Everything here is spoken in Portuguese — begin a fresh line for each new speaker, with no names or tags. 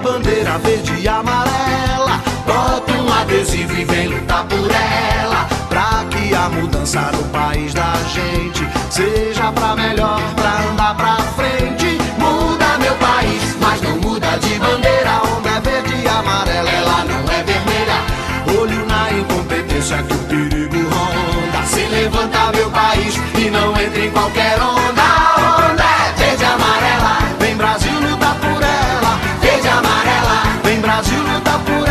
bandeira verde e amarela. Bota um adesivo e vem lutar por ela. Pra que a mudança no país da gente seja pra melhor, pra andar pra frente. Muda meu país, mas não muda de bandeira. Onde é verde e amarela, ela não é vermelha. Olho na incompetência que o perigo ronda. Se levanta meu país e não τα που